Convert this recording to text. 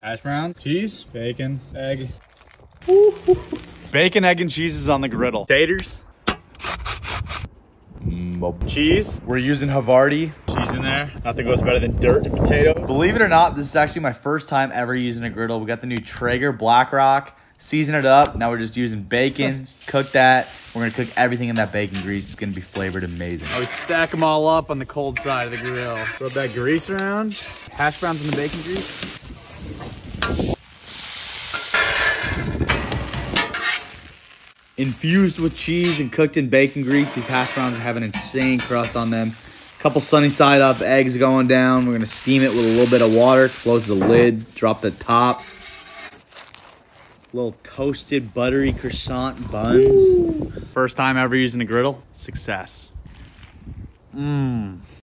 Hash browns, cheese, bacon, egg. Bacon, egg, and cheese is on the griddle. Taters, cheese, We're using Havarti. cheese in there. Nothing goes better than dirt and potatoes. Believe it or not, this is actually my first time ever using a griddle. We got the new Traeger Flatrock. Season it up. Now we're just using bacon. Cook that. We're gonna cook everything in that bacon grease. It's gonna be flavored amazing. I always stack them all up on the cold side of the grill. Rub that grease around. Hash browns in the bacon grease. Infused with cheese and cooked in bacon grease. These hash browns have an insane crust on them. Couple sunny side up eggs going down. We're gonna steam it with a little bit of water. Close the lid. Drop the top. Little toasted buttery croissant buns. First time ever using a griddle. Success. Mmm.